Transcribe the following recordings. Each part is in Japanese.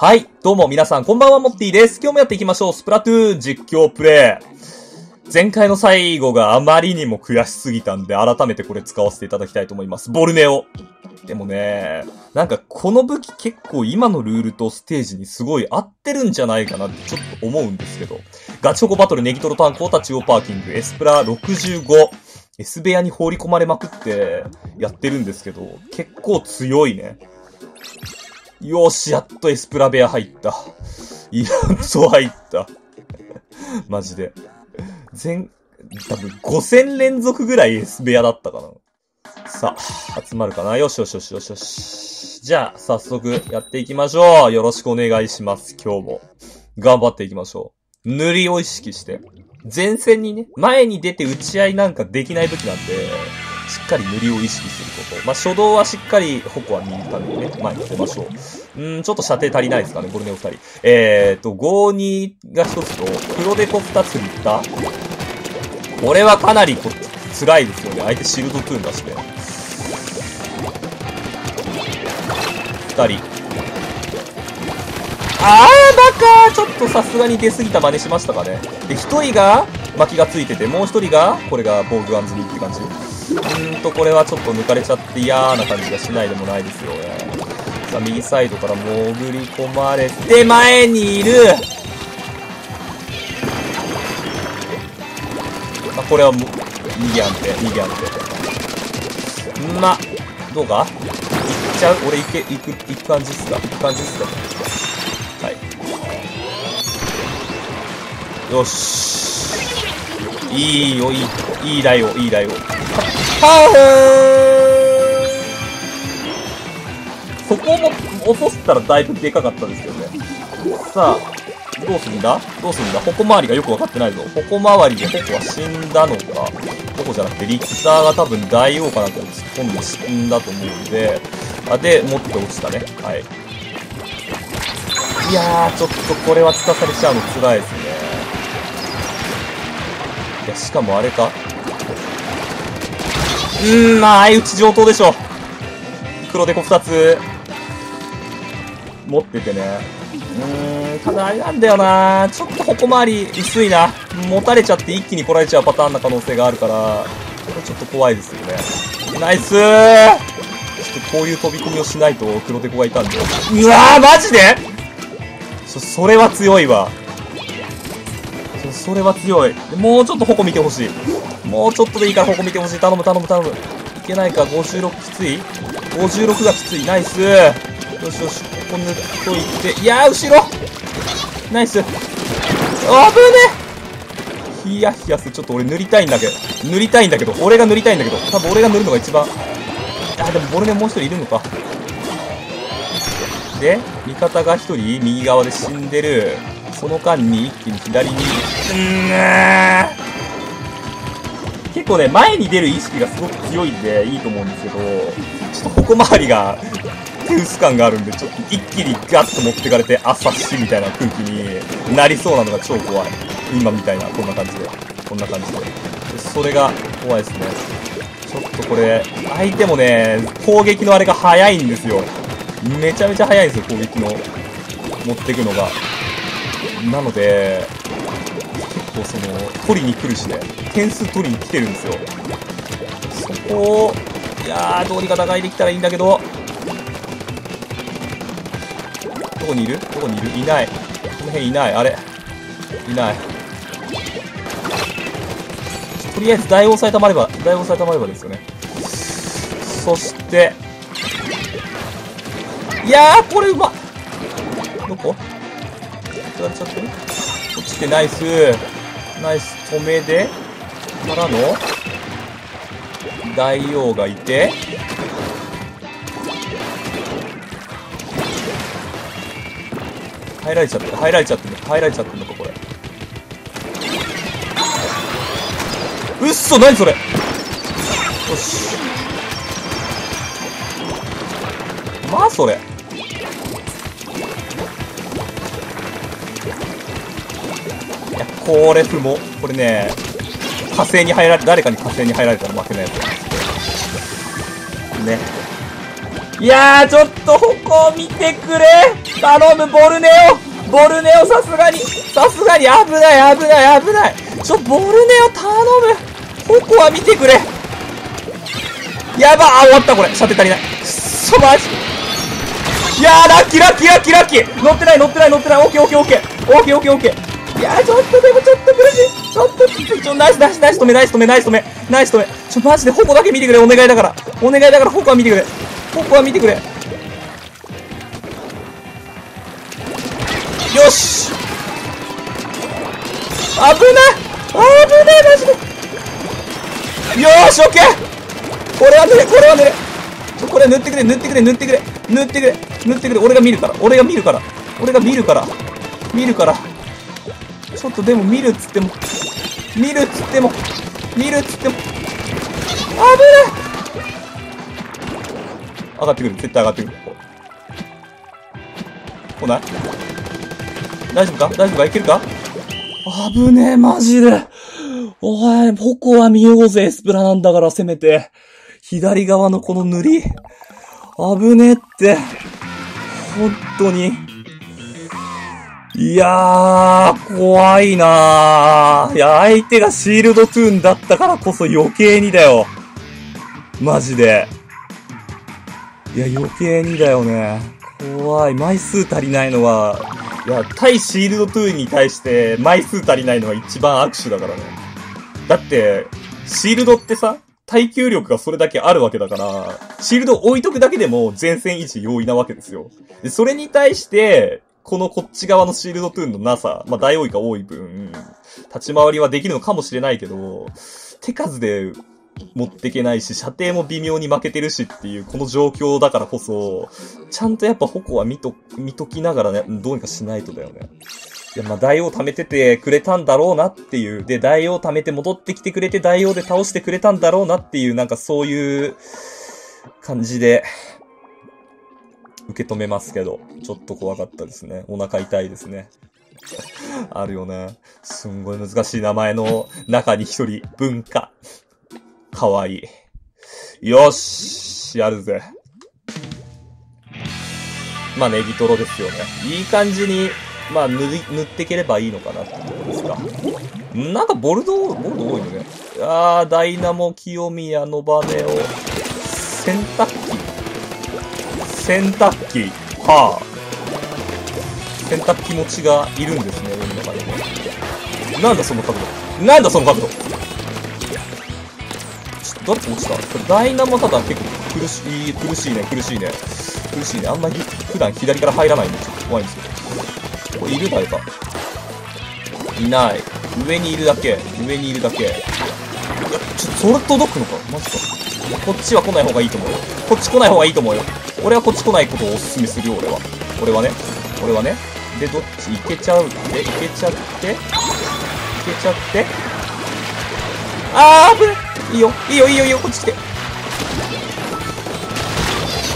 はい、どうも皆さんこんばんは、モッティです。今日もやっていきましょう。スプラトゥーン実況プレイ。前回の最後があまりにも悔しすぎたんで、改めてこれ使わせていただきたいと思います。ボルネオ。でもね、なんかこの武器結構今のルールとステージにすごい合ってるんじゃないかなってちょっと思うんですけど。ガチホコバトルネギトロタンコータ中央パーキング、エスプラ65。S 部屋に放り込まれまくってやってるんですけど、結構強いね。よし、やっとエスプラ部屋入った。いやっと入った。マジで。全、多分5000連続ぐらい S 部屋だったかな。さあ、集まるかな？よしよしよしよしよし。じゃあ、早速やっていきましょう。よろしくお願いします。今日も。頑張っていきましょう。塗りを意識して。前線にね、前に出て打ち合いなんかできない武器なんで、かり塗りを意識すること。まあ、初動はしっかり矛は見るためにね、前に出ましょう。うん、ちょっと射程足りないですかね、ボルネオ二人。えーと、52が一つと、黒デコ二つに行ったこれはかなりこ辛いですよね。相手シールドトゥーン出して。二人。あー、バカちょっとさすがに出過ぎた真似しましたかね。で、一人が巻きがついてて、もう一人が、これがボーグガンズミって感じ。うんと、これはちょっと抜かれちゃって嫌な感じがしないでもないですよね。さあ、右サイドから潜り込まれて、前にいるあ、これはもう、右安定、右安定。ま、どうか？行っちゃう？俺行け、行く、行く感じっすか？行く感じっすか？はい。よし。いいよ、いい、いいライオ、いいライオ。はーそこも落としたらだいぶでかかったですよね。さあ、どうすんだ？どうすんだ？矛回りがよくわかってないぞ。矛回りで矛は死んだのか矛じゃなくて、リクターが多分大王かなんかに突っ込んで死んだと思うんで、あ、で、持って落ちたね。はい。いやー、ちょっとこれはつかされちゃうの辛いですね。いや、しかもあれか？うーん、まあ、相打ち上等でしょ。黒デコ2つ、持っててね。うーん、ただあれなんだよなちょっと矛回り薄いな。持たれちゃって一気に来られちゃうパターンな可能性があるから、これちょっと怖いですよね。ナイスーちょっとこういう飛び込みをしないと黒デコがいたんで。うわー、マジで？そ、それは強いわ。そ、れは強い。もうちょっと矛見てほしい。もうちょっとでいいから矛見てほしい。頼む頼む頼む。いけないか、56きつい ?56 がきつい。ナイスよしよし、ここ塗っといて。いやー、後ろナイスあぶねヒヤヒヤする。ちょっと俺塗りたいんだけど。塗りたいんだけど。俺が塗りたいんだけど。多分俺が塗るのが一番。あ、でもボルネもう一人いるのか。で、味方が一人右側で死んでる。その間に一気に左に。うーん結構ね、前に出る意識がすごく強いんでいいと思うんですけど、ちょっと矛回りが手薄感があるんで、ちょっと一気にガッと持ってかれて、あっさしみたいな空気になりそうなのが超怖い。今みたいな、こんな感じで。こんな感じで。でそれが怖いですね。ちょっとこれ、相手もね、攻撃のあれが早いんですよ。めちゃめちゃ早いんですよ、攻撃の持ってくのが。なので、結構その、取りに来るしね、点数取りに来てるんですよ。そこを、いやー、どうにか打開できたらいいんだけど、どこにいる？どこにいる？いない。この辺いない。あれ？いない。とりあえず大王さえたまれば、大王さえたまればですよね。そして、いやー、これうまっどこ？やっちゃってる落ちてナイス。ナイス止めで。からの大王がいて。入られちゃってる入られちゃってる入られちゃってるのかこれ。うっそ何それ。よし。まあそれ。これ不毛これね火星に入られ誰かに火星に入られたら負けないやつ。ね。いやー、ちょっと矛見てくれ。頼む、ボルネオ。ボルネオさすがに、さすがに危ない危ない危ない。ちょ、ボルネオ頼む。矛は見てくれ。やばあ、終わったこれ。射程足りない。くそ、マジ。いやー、ラッキーラッキーラッキーラッキー。乗ってない乗ってない乗ってない。オッケーオッケーオッケー。オッケーオッケーオッケー。いや、ちょっとでもちょっと苦しいちょっと。ちょ、ナイスナイスナイス止めナイス止めナイス止め。ナイス止め。ちょ、マジで矛だけ見てくれお願いだから。お願いだから矛は見てくれ。矛は見てくれ。よし。危ない危ないマジで。よしオッケー。これは塗れこれは塗れこれ塗ってくれ塗ってくれ塗ってくれ塗ってくれ塗ってくれ。俺が見るから。俺が見るから。俺が見るから。見るから。ちょっとでも見るっつっても見るっつっても見るっつっても危ない上がってくる絶対上がってくる来ない？大丈夫か？大丈夫か？いけるか？危ねえ、マジで。おい、矛は見ようぜ、エスプラなんだから、せめて。左側のこの塗り。危ねえって。本当に。いやー、怖いなー。いや、相手がシールドトゥーンだったからこそ余計にだよ。マジで。いや、余計にだよね。怖い。枚数足りないのは、いや、対シールドトゥーンに対して枚数足りないのは一番握手だからね。だって、シールドってさ、耐久力がそれだけあるわけだから、シールド置いとくだけでも前線維持容易なわけですよ。で、それに対して、このこっち側のシールドトゥーンのなさ、まあ大多いか多い分、立ち回りはできるのかもしれないけど、手数で持っていけないし、射程も微妙に負けてるしっていう、この状況だからこそ、ちゃんとやっぱ矛は見と、見ときながらね、どうにかしないとだよね。いや、ま、大王貯めててくれたんだろうなっていう。で、大王貯めて戻ってきてくれて、大王で倒してくれたんだろうなっていう、なんかそういう感じで、受け止めますけど、ちょっと怖かったですね。お腹痛いですね。あるよね。すんごい難しい名前の中に一人、文化。かわいい。よしやるぜ。まあ、ネギトロですよね。いい感じに、まあ、塗り、塗っていければいいのかなってことですか。なんか、ボルドー、ボルド多いのね。あー、ダイナモ、清宮のバネを、洗濯機洗濯機。はあ。洗濯機持ちがいるんですね、世の中にね。なんだその角度。なんだその角度。どっち落ちたこれダイナモただ結構苦しい、苦しいね、苦しいね。苦しいね。あんまり普段左から入らないんでちょっと怖いんですけど。これいる誰かいない。上にいるだけ。上にいるだけ。ちょっとそれ届くのかマジか。こっちは来ない方がいいと思うよ。こっち来ない方がいいと思うよ。俺はこっち来ないことをおすすめするよ、俺は。俺はね。俺はね。で、どっち？行けちゃう？って行けちゃって？行けちゃって？あー、危ないいいよ、いいよ、いいよ、いいよ、こっち来て。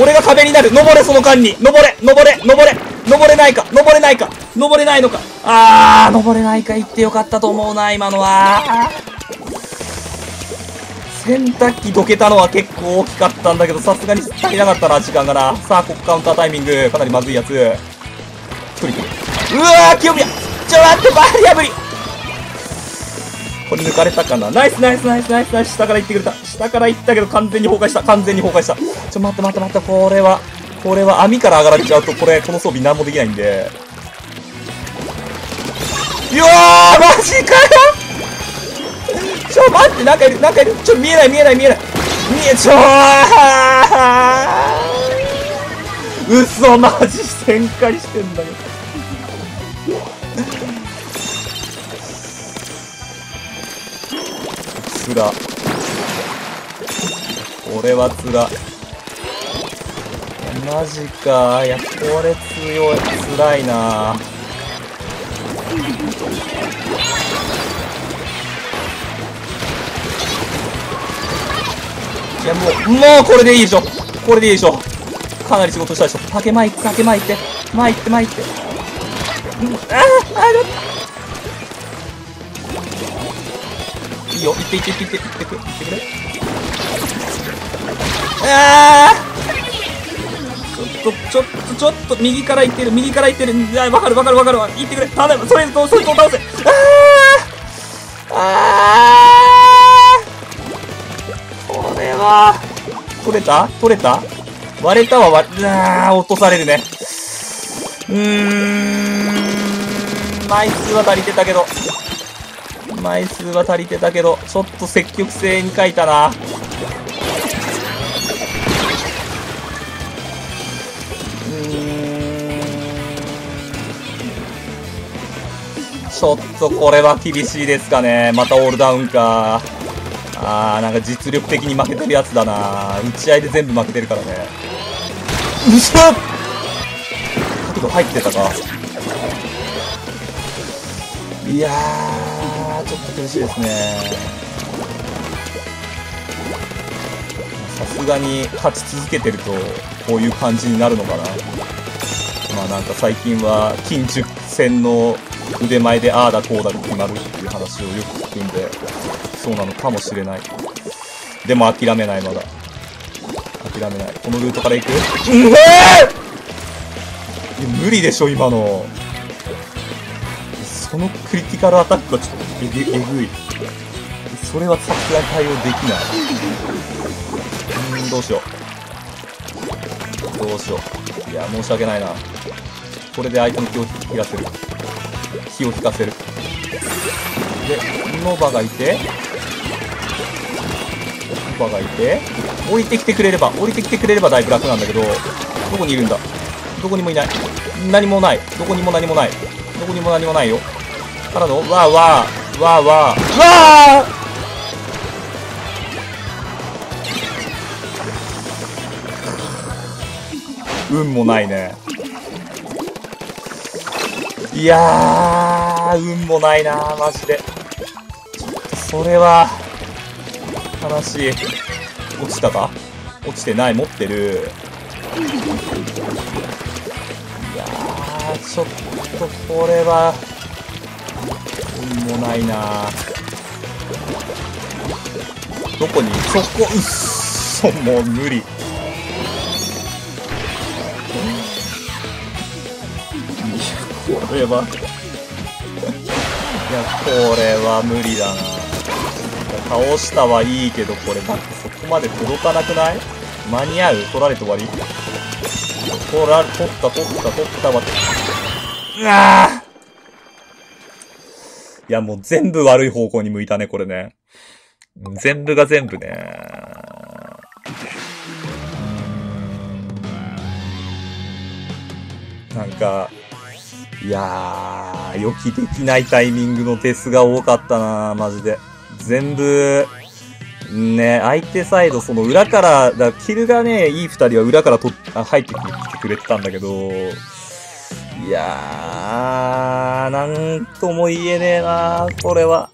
俺が壁になる。登れ、その間に。登れ、登れ、登れ。登れないか、登れないか、登れないのか。あー、登れないか、言ってよかったと思うな、今のは。洗濯機どけたのは結構大きかったんだけど、さすがに足りなかったな、時間がな。さあ、ここカウンタータイミング。かなりまずいやつ。一人来る。うわー、清宮ちょ、待って、バリア無理これ抜かれたかなナイスナイスナイスナイスナイス下から行ってくれた。下から行ったけど完全に崩壊した。完全に崩壊した。ちょ、待って待って待って、これは、これは網から上がられちゃうと、これ、この装備何もできないんで。よーマジかよちょ、待って、なんかいる、なんかいる。ちょ、見えない見えない見えない。見え、ちょー嘘、マジ旋回してんだけど。つら。これはつら。マジか。いや、これ強い。辛いな。や、もう、もうこれでいいでしょ。これでいいでしょ。かなり仕事したでしょ。竹巻いて、竹巻いて。巻いって、巻いって。ああ、あいいよ、行って行って行って行って行ってくれ、行ってくれ。あと、ちょっと、ちょっと、右から行ってる、右から行ってる。いや、わかるわかるわかるわ。行ってくれ。頼む。それと、それと倒せ。あーあーこれは、取れた？取れた？割れたは割れ、あ、落とされるね。うーん、枚数は足りてたけど。枚数は足りてたけど、ちょっと積極性に書いたな。ちょっとこれは厳しいですかね。またオールダウンか。あー、なんか実力的に負けてるやつだな。打ち合いで全部負けてるからね。うそ角度入ってたか。いやー、ちょっと苦しいですね。さすがに勝ち続けてると、こういう感じになるのかな。まあなんか最近は、金熟戦の腕前でああだこうだ決まるっていう話をよく聞くんで、そうなのかもしれない。でも諦めない、まだ。諦めない。このルートから行く？うんえー、無理でしょ、今の。そのクリティカルアタックはちょっとえぐい。それはさすがに対応できない。うん、どうしよう。どうしよう。いや、申し訳ないな。これで相手の気を引かせる。気を引かせる。で、ノバがいて、ノバがいて、降りてきてくれれば、降りてきてくれればだいぶ楽なんだけど、どこにいるんだ？どこにもいない。何もない。どこにも何もない。どこにも何もないよ。からの、わーわー、わーわー、わー運もないね。いや、運もないなマジで。それは、悲しい。落ちたか？落ちてない、持ってる。いやー、ちょっとこれは、運もないなどこに？そこ、うっそ、もう無理。これは。いや、これは無理だな。倒したはいいけど、これだってそこまで届かなくない？間に合う？取られて終わり？取ら、取った、取った、取ったわ。うわいや、もう全部悪い方向に向いたね、これね。全部が全部ね。なんか、いやー、予期できないタイミングのデスが多かったなマジで。全部、ね、相手サイド、その裏から、だキルがね、いい二人は裏からとあ入ってきてくれてたんだけど、いやー、なんとも言えねえなこれは。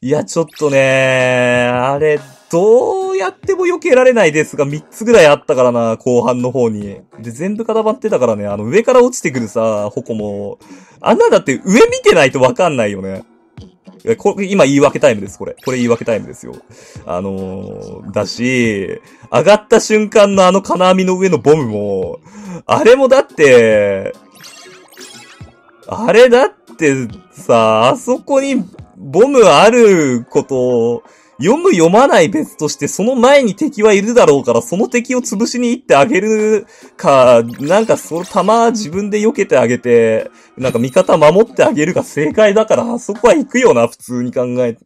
いや、ちょっとねあれ、どうやっても避けられないですが、3つぐらいあったからな、後半の方に。で、全部固まってたからね、あの、上から落ちてくるさ、矛も。あんなだって上見てないとわかんないよね。これ、今言い訳タイムです、これ。これ言い訳タイムですよ。あのー、だし、上がった瞬間のあの金網の上のボムも、あれもだって、あれだってさ、あそこにボムあることを、読む読まない別として、その前に敵はいるだろうから、その敵を潰しに行ってあげるか、なんかその弾自分で避けてあげて、なんか味方守ってあげるが正解だから、あそこは行くよな、普通に考えて。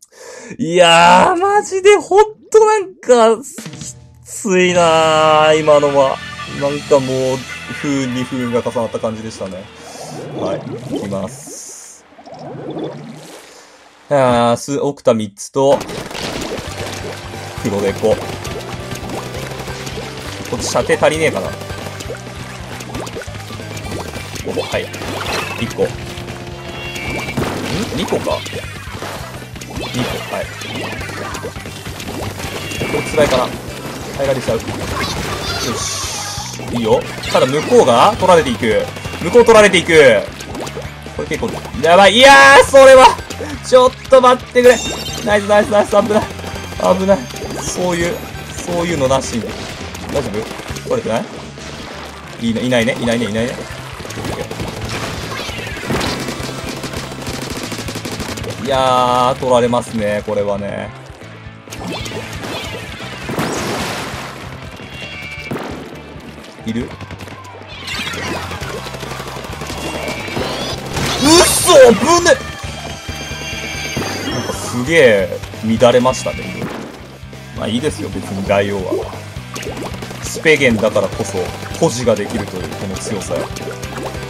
いやー、マジでほんとなんか、きついなー、今のは。なんかもう、不運に不運が重なった感じでしたね。はい、行きます。あー、ス、オクタ3つと、黒でこ。っち射程足りねえかな。お、はい。1個。ん ?2 個か？2個、はい。これ辛いかな。平らげちゃう。よし。いいよ。ただ向こうが取られていく。向こう取られていく。これ結構、やばい。いやー、それはちょっと待ってくれ。ナイスナイスナイス、危ない。危ない。そういう、そういうのなし。大丈夫？取れてない？いないね、いないね、いないね、いないね？いや、取られますね、これはね。いる？うっそぶねなんかすげえ乱れましたね。まあいいですよ、別に概要は。スペゲンだからこそ、保持ができるというこの強さや。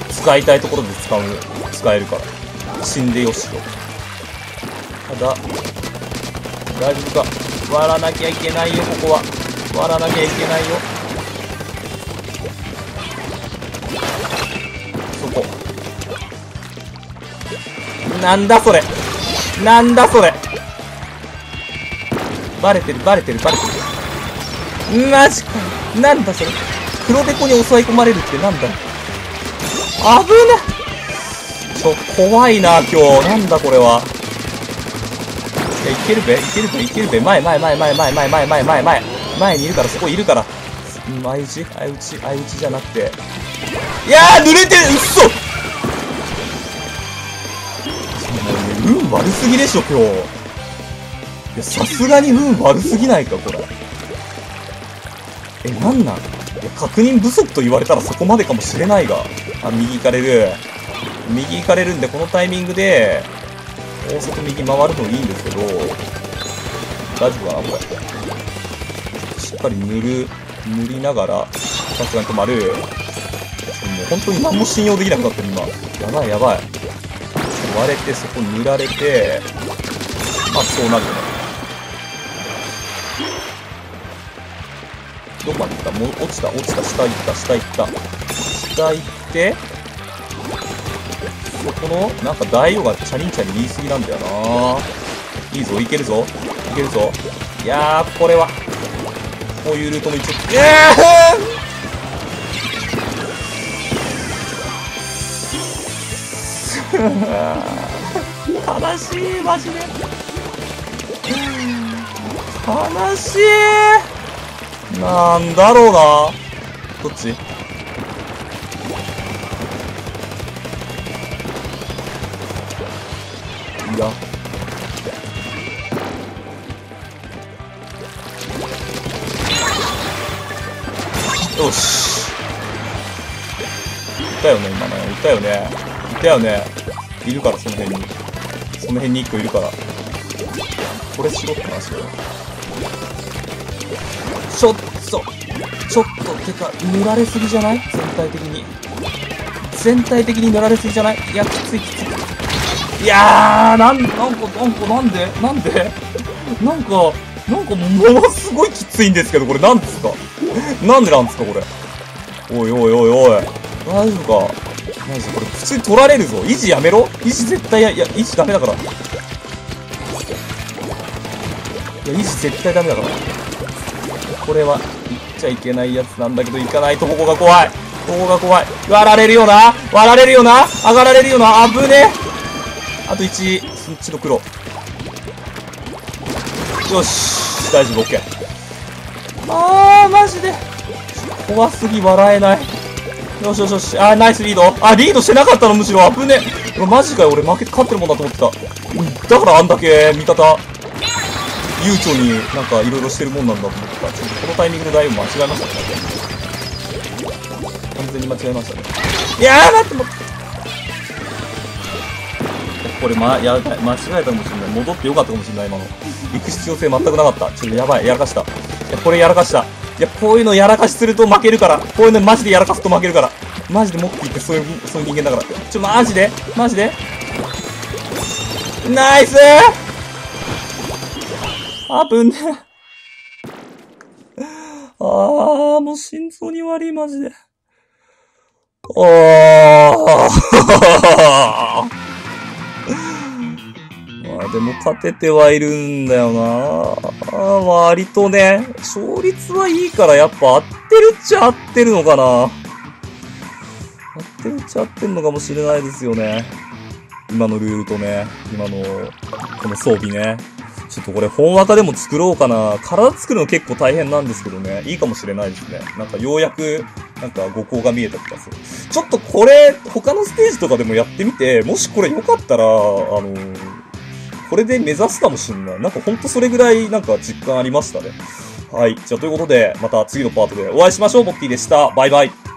使いたいところで使う、使えるから。死んでよしと。ただ、大丈夫か割らなきゃいけないよ、ここは。割らなきゃいけないよ。そこ。なんだそれなんだそれバレてる、バレてる、バレてる。マジか。なんだそれ。黒デコに襲い込まれるってなんだ危なちょ、怖いな、今日。なんだこれは。いや、いけるべいけるべいけるべ前、前、前、前、前、前、前、前、前、前。前にいるから、そこいるから。うん、相打ち相打ち相打ちじゃなくて。いやー濡れてるうっそもうね、運悪すぎでしょ、今日。いや、さすがに運悪すぎないか、これ。え、なんなん？いや、確認不足と言われたらそこまでかもしれないが。あ、右行かれる。右行かれるんで、このタイミングで、大外右回るのいいんですけど、大丈夫かな、これ。しっかり塗る、塗りながら、さすがに止まる。もう本当に何も信用できなくなってる、今。やばいやばい。割れて、そこ塗られて、まあ、そうなるよね。どこまで行ったもう落ちた、落ちた、下行った、下行った。下行って、そこの、なんか大王がチャリンチャリン言い過ぎなんだよないいぞ、いけるぞ。いけるぞ。いやー、これは、こういうルートも一応、えー 悲しい、マジで。悲しい。なんだろうな。どっち？いや。よし。いたよね、今ね。いたよね。いたよね。いるから、その辺に。その辺に1個いるから。これしろって話だよ。ちょっと、ちょっと、てか、塗られすぎじゃない？全体的に。全体的に塗られすぎじゃない？いや、きついきつい。いやー、なん、なんか、なんか、なんで？なんで？なんか、なんか、ものすごいきついんですけど、これなんですか？なんでなんですか、これ？おいおいおいおい。大丈夫か？マジこれ普通に取られるぞ。維持やめろ？維持絶対や、いや、維持ダメだから。いや、維持絶対ダメだから。これは、行っちゃいけないやつなんだけど、行かないとここが怖い。ここが怖い。割られるよな割られるよな上がられるよな危ねあと1、そっちの黒。よし。大丈夫、オッケー。あー、マジで。怖すぎ笑えない。よしよしよし。あー、ナイスリード。あ、リードしてなかったの、むしろ。危ねえ。マジかよ、俺負けて、勝ってるもんだと思ってた。だからあんだけ味方、悠長になんかいろいろしてるもんなんだと思ってた。ちょっとこのタイミングでだいぶ間違えましたね。完全に間違えましたね。いやー、待って、待って。これ、ま、や、間違えたかもしれない。戻ってよかったかもしれない、今の。行く必要性全くなかった。ちょっとやばい、やらかした。いや、これやらかした。いや、こういうのやらかしすると負けるから。こういうのマジでやらかすと負けるから。マジでモッキーってそういう、そういう人間だから。ちょ、マジで？マジで？ナイスあぶねあー、もう心臓に悪い、マジで。あー。ま あでも勝ててはいるんだよなあ割とね、勝率はいいからやっぱ合ってるっちゃ合ってるのかな合ってるっちゃ合ってるのかもしれないですよね。今のルールとね、今の、この装備ね。ちょっとこれ本綿でも作ろうかな。体作るの結構大変なんですけどね。いいかもしれないですね。なんかようやくなんか誤行が見えた気がする。ちょっとこれ、他のステージとかでもやってみて、もしこれ良かったら、あのーこれで目指すかもしんない。なんかほんとそれぐらいなんか実感ありましたね。はい。じゃあということで、また次のパートでお会いしましょう。ボッティでした。バイバイ。